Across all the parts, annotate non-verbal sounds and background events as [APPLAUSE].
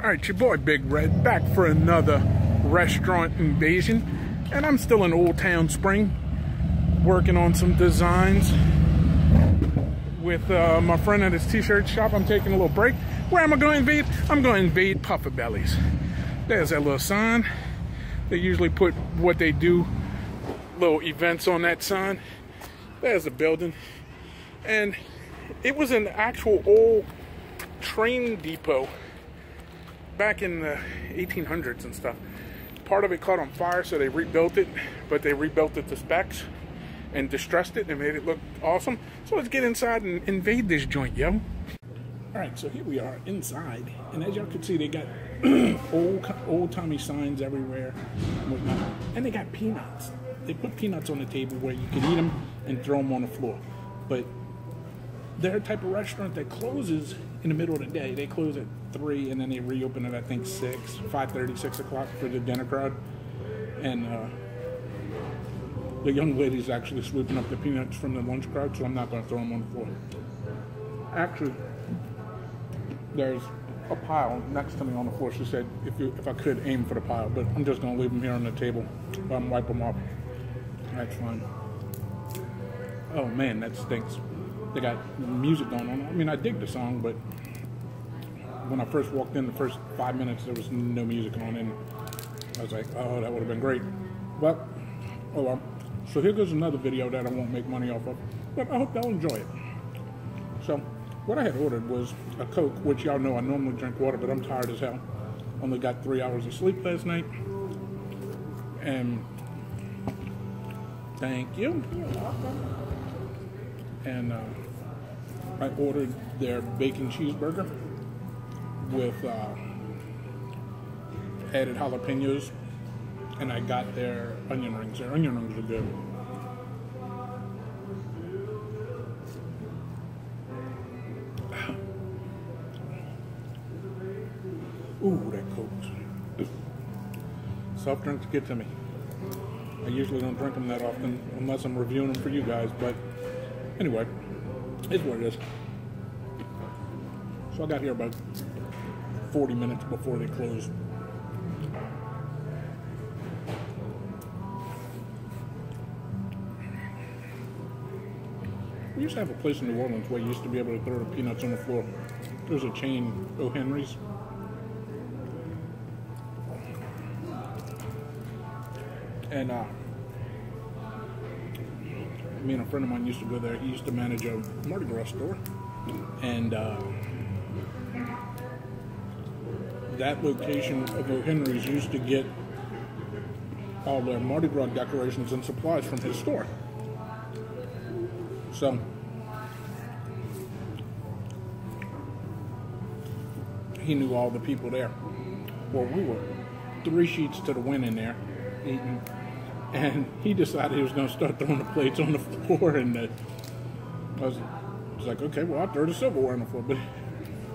All right, your boy Big Red back for another restaurant invasion. And I'm still in Old Town Spring working on some designs with uh, my friend at his t-shirt shop. I'm taking a little break. Where am I going to invade? I'm going to invade Puffabelly's. There's that little sign. They usually put what they do, little events on that sign. There's the building. And it was an actual old train depot back in the 1800s and stuff. Part of it caught on fire, so they rebuilt it, but they rebuilt it to specs and distressed it and made it look awesome. So let's get inside and invade this joint, yo. All right, so here we are inside, and as y'all can see, they got [CLEARS THROAT] old old Tommy signs everywhere, and and they got peanuts. They put peanuts on the table where you can eat them and throw them on the floor, but they're a type of restaurant that closes in the middle of the day. They close at three, and then they reopen at I think six, five thirty, six o'clock for the dinner crowd, and. Uh, the young lady's actually sweeping up the peanuts from the lunch crowd, so I'm not going to throw them on the floor. Actually, there's a pile next to me on the floor. She said if you, if I could aim for the pile, but I'm just going to leave them here on the table. I'm wipe them off. That's fine. Oh man, that stinks. They got music going on. I mean, I dig the song, but when I first walked in, the first five minutes there was no music on, and I was like, oh, that would have been great. But oh well. So here goes another video that I won't make money off of, but I hope y'all enjoy it. So what I had ordered was a Coke, which y'all know I normally drink water, but I'm tired as hell. Only got three hours of sleep last night. And thank you. You're welcome. And uh, I ordered their bacon cheeseburger with uh, added jalapenos and I got their onion rings. Their onion rings are good. [SIGHS] Ooh, that Coke. Soft drinks get to me. I usually don't drink them that often unless I'm reviewing them for you guys, but anyway, it's what it is. So I got here about 40 minutes before they closed. We used to have a place in New Orleans where you used to be able to throw the peanuts on the floor. There's a chain, O. Henry's. And uh, me and a friend of mine used to go there. He used to manage a Mardi Gras store. And uh, that location of O. Henry's used to get all their Mardi Gras decorations and supplies from his store. So he knew all the people there. Well, we were three sheets to the wind in there eating, and he decided he was going to start throwing the plates on the floor. And the, I was, was like, okay, well, I'll throw the silverware on the floor. But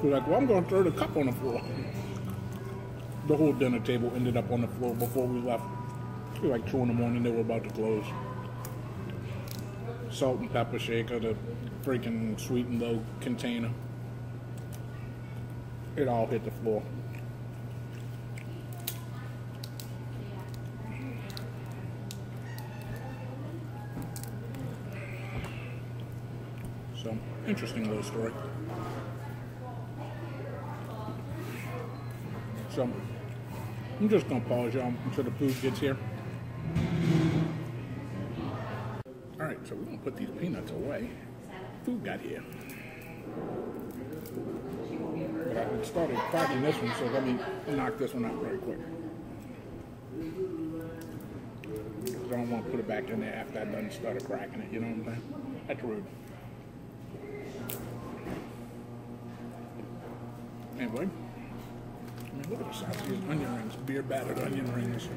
he was like, well, I'm going to throw the cup on the floor. The whole dinner table ended up on the floor before we left. It was like 2 in the morning, they were about to close salt and pepper shaker, the freaking sweet and low container. It all hit the floor. So, interesting little story. So, I'm just to pause y'all until the food gets here. All right, so we're gonna put these peanuts away. Food got here. But I started cracking this one, so let me knock this one out very quick. I don't want to put it back in there after I done started cracking it, you know what I'm saying? That's rude. Anyway, I mean, look at the size of these onion rings, beer battered onion rings.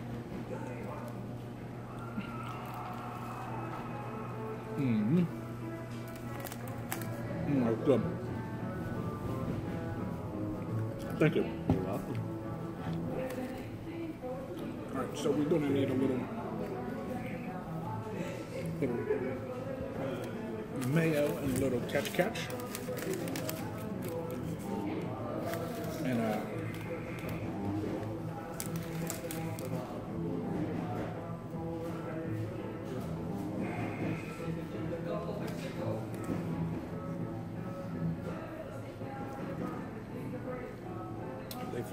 Mm-hmm. Mm, that's good. Thank you. You're welcome. All right, so we're gonna need a little, little mayo and a little catch catch.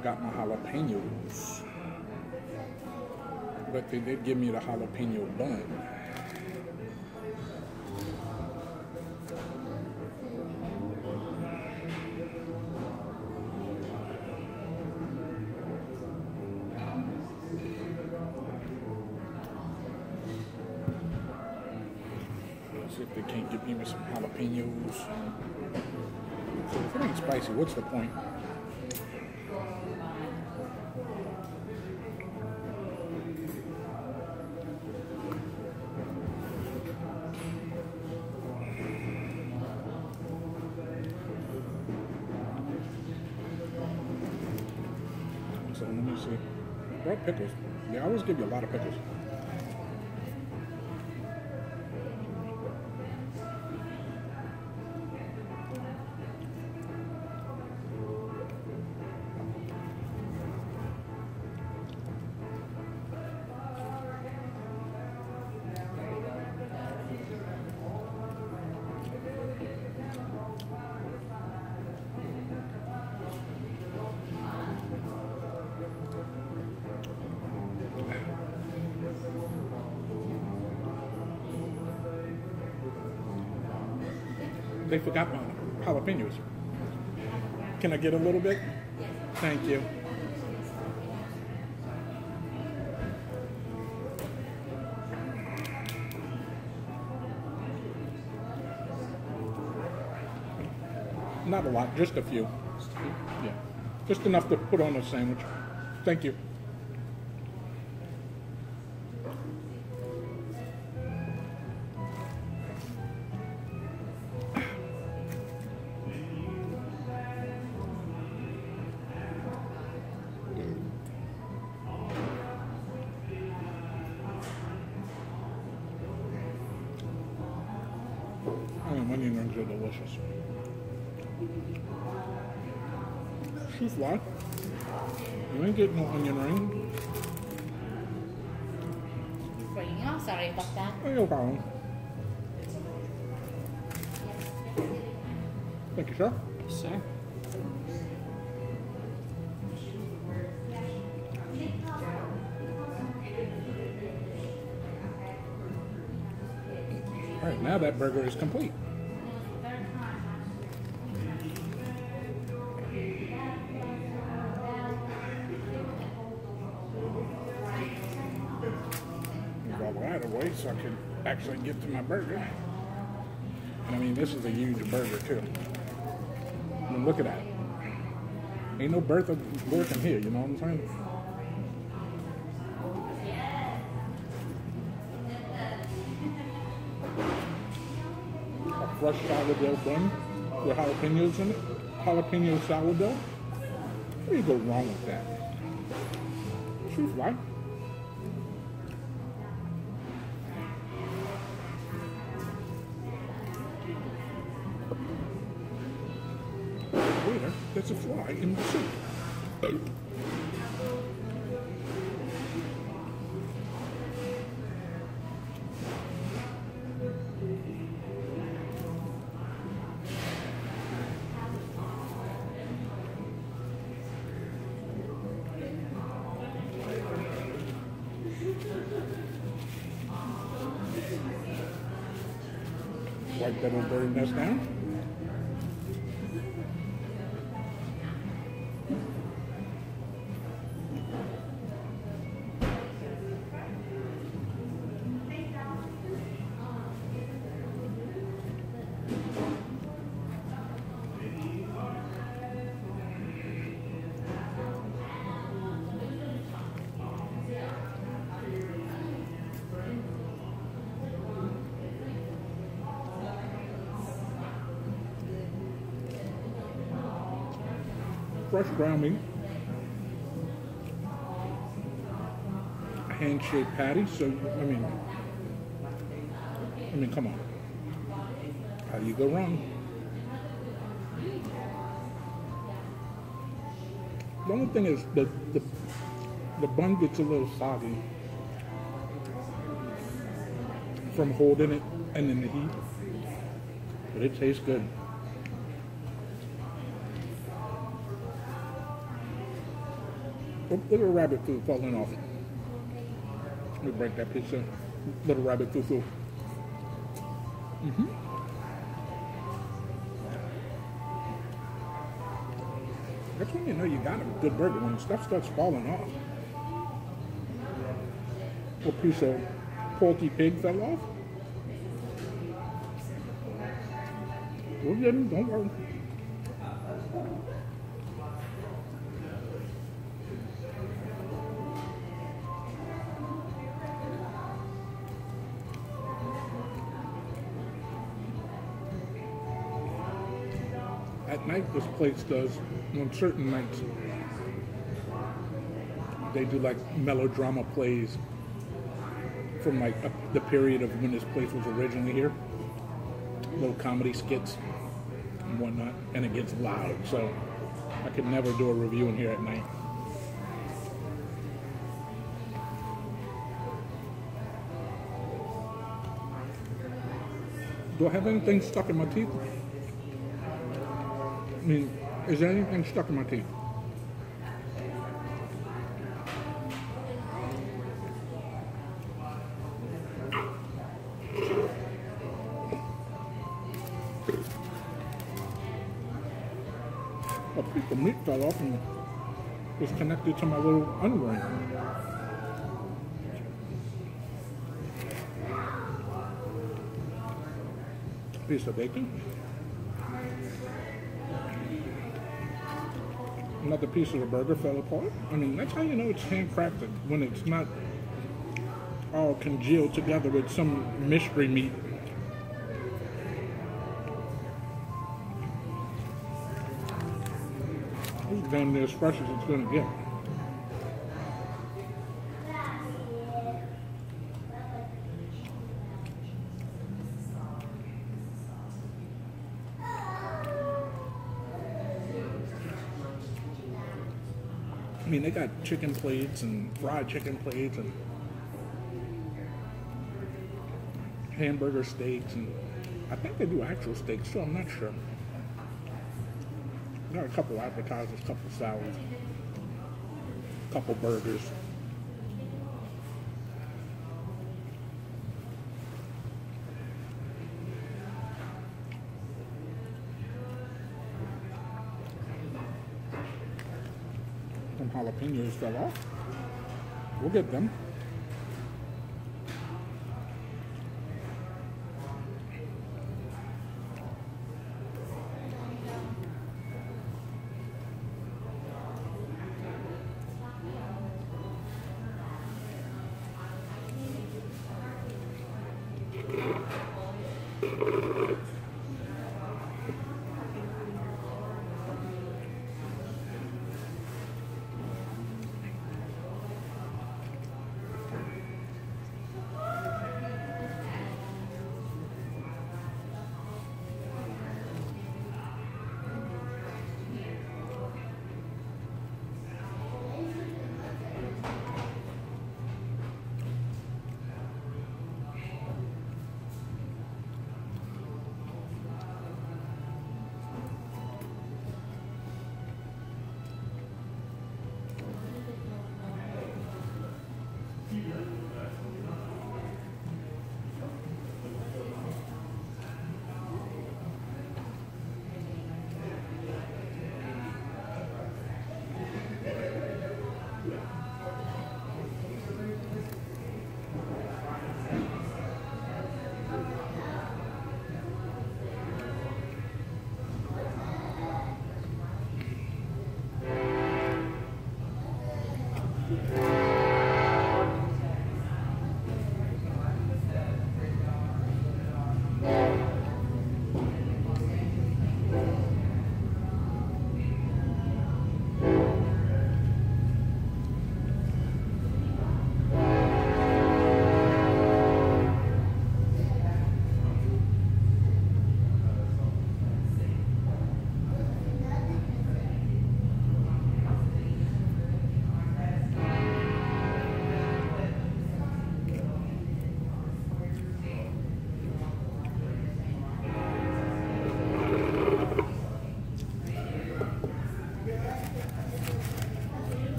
Forgot my jalapenos. But they did give me the jalapeno bun. If they can't give me some jalapenos. If it ain't spicy, what's the point? Pickles. They always give you a lot of pickles. They forgot my jalapenos. Can I get a little bit? Thank you. Not a lot, just a few. Yeah. Just enough to put on a sandwich. Thank you. Are delicious. Shoo fly. You ain't getting no onion ring. For you, oh, sorry about that. Oh, no problem. Thank you, sir. Sir? All right, now that burger is complete. Actually get to my burger. And I mean, this is a huge burger too. I mean, look at that. Ain't no Bertha working here, you know what I'm saying? a fresh sourdough bun with jalapenos in it. Jalapeno sourdough. Where do you go wrong with that? Truth, right? A fly in the. Wipe that old bird nest down. Fresh ground meat, a hand-shaped patty. So I mean, I mean, come on, how do you go wrong? The only thing is the the the bun gets a little soggy from holding it and in the heat, but it tastes good. Little rabbit food falling off. Let me break that piece little rabbit foo. Mm-hmm. That's when you know you got a good burger when stuff starts falling off. A piece of porky pig fell off. We'll him, don't worry. This place does, on certain nights, they do like melodrama plays from like the period of when this place was originally here. Little comedy skits and whatnot, and it gets loud. So I could never do a review in here at night. Do I have anything stuck in my teeth? I mean, is there anything stuck in my teeth? A piece of meat fell off and was connected to my little underwear. Piece of bacon. Another piece of the burger fell apart. I mean, that's how you know it's handcrafted when it's not all congealed together with some mystery meat. It's damn near as fresh as it's gonna get. They got chicken plates and fried chicken plates and hamburger steaks and I think they do actual steaks too. I'm not sure. Got a couple appetizers, couple salads, couple burgers. Jalapenos fell off. We'll get them.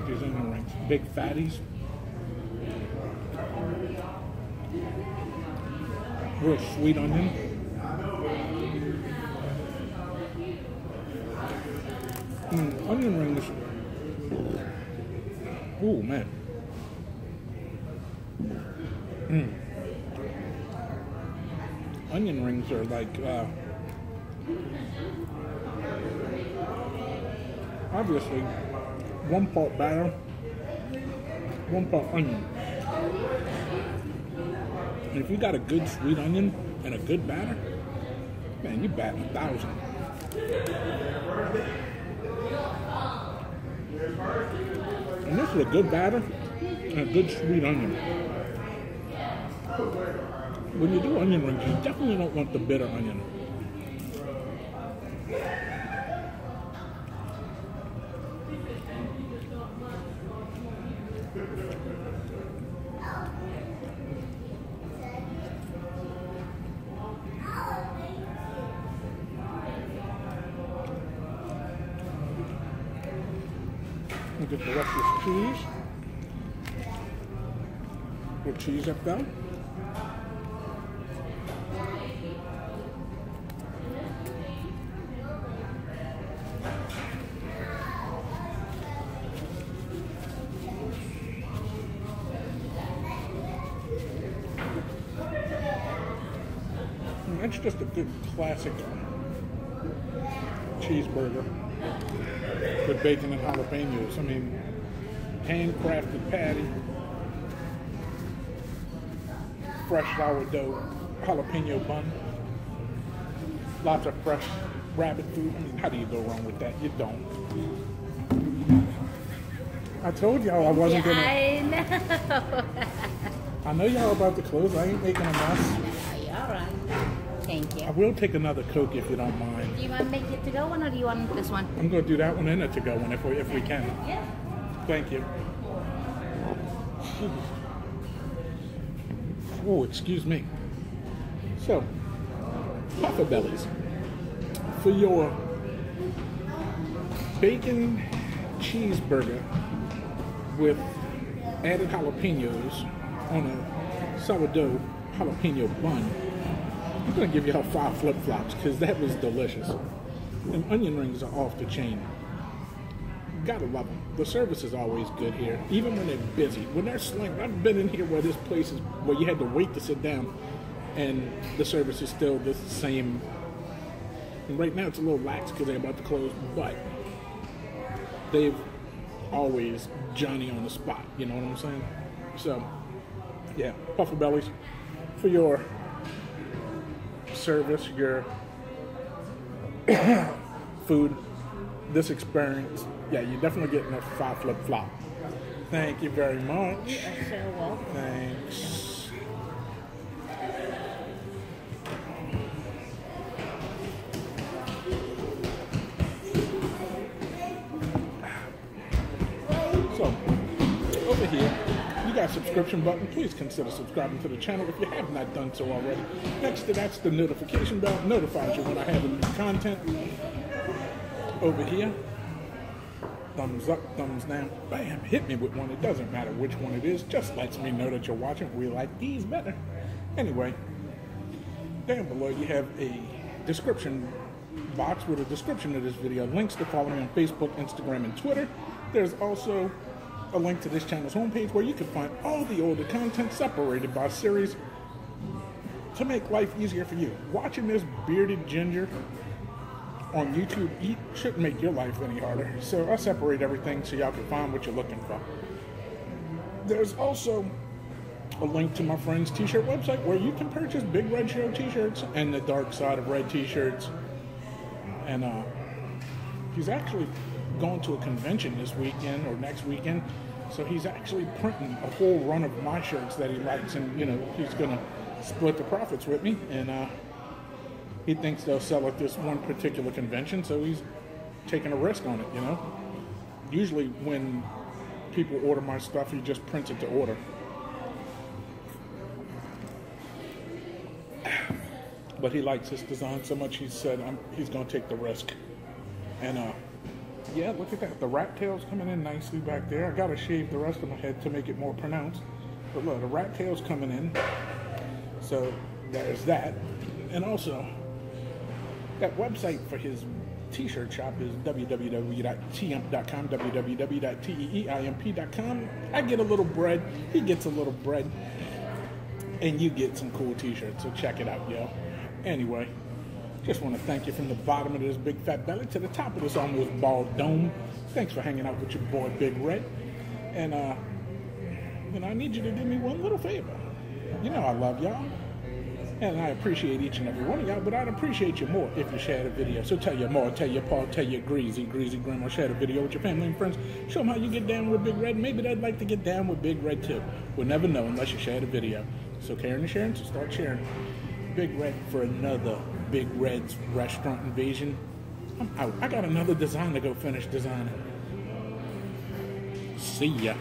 Onion rings. Big fatties. Real sweet onion. Mm, onion rings. Oh man. Mm. Onion rings are like uh, obviously one part batter, one part onion. And if you got a good sweet onion and a good batter, man, you bat a thousand. And this is a good batter and a good sweet onion. When you do onion rings, you definitely don't want the bitter onion. At the rest of this cheese. Put cheese up there. That's just a good classic cheeseburger with bacon and jalapenos. I mean, handcrafted patty, fresh sourdough, jalapeno bun, lots of fresh rabbit food. I mean, how do you go wrong with that? You don't. I told y'all I wasn't gonna. I know. [LAUGHS] I know y'all about to close. I ain't making a mess. I will take another Coke if you don't mind. Do you want to make it to go one or do you want this one? I'm gonna do that one and a to go one if we if we can. Yeah. Thank you. Oh, excuse me. So, Puffabelly's, for your bacon cheeseburger with added jalapenos on a sourdough jalapeno bun, I'm gonna give y'all five flip flops because that was delicious. And onion rings are off the chain gotta love them. The service is always good here, even when they're busy. When they're slammed, I've been in here where this place is where you had to wait to sit down, and the service is still the same. And right now it's a little lax because they're about to close, but they've always Johnny on the spot. You know what I'm saying? So, yeah, Puffabelly's for your service, your [COUGHS] food, this experience. Yeah, you're definitely getting a five flip flop. Thank you very much. You are so welcome. Thanks. Subscription button. Please consider subscribing to the channel if you have not done so already. Next to that's the notification bell. Notifies you when I have new content. Over here, thumbs up, thumbs down, bam, hit me with one. It doesn't matter which one it is, just lets me know that you're watching. We like these better. Anyway, down below you have a description box with a description of this video, links to follow me on Facebook, Instagram, and Twitter. There's also a link to this channel's homepage where you can find all the older content separated by series to make life easier for you. Watching this bearded ginger on YouTube eat shouldn't make your life any harder. So I separate everything so y'all can find what you're looking for. There's also a link to my friend's t-shirt website where you can purchase Big Red Show t-shirts and the Dark Side of Red t-shirts. And uh, he's actually going to a convention this weekend or next weekend. So he's actually printing a whole run of my shirts that he likes, and you know he's gonna split the profits with me. And uh, he thinks they'll sell at this one particular convention, so he's taking a risk on it, you know. Usually when people order my stuff, he just prints it to order. But he likes this design so much, he said he's going to take the risk. And uh, yeah, look at that. The rat tail's coming in nicely back there. I gotta shave the rest of my head to make it more pronounced. But look, the rat tail's coming in. So there's that. And also, that website for his t-shirt shop is www.teeimp.com, www.teeimp.com. I get a little bread, he gets a little bread, and you get some cool t-shirts. So check it out, yo. Anyway, just want to thank you from the bottom of this big fat belly to the top of this almost bald dome. Thanks for hanging out with your boy Big Red. And uh, know, I need you to do me one little favor. You know I love y'all. And I appreciate each and every one of y'all, but I'd appreciate you more if you shared a video. So tell your mom, tell your pa, tell your greasy, greasy grandma, share the video with your family and friends. Show them how you get down with Big Red. Maybe they'd like to get down with Big Red too. We'll never know unless you share the video. So caring and sharing, so start sharing. Big Red for another Big Red's restaurant invasion. I'm out. I got another design to go finish designing. See ya.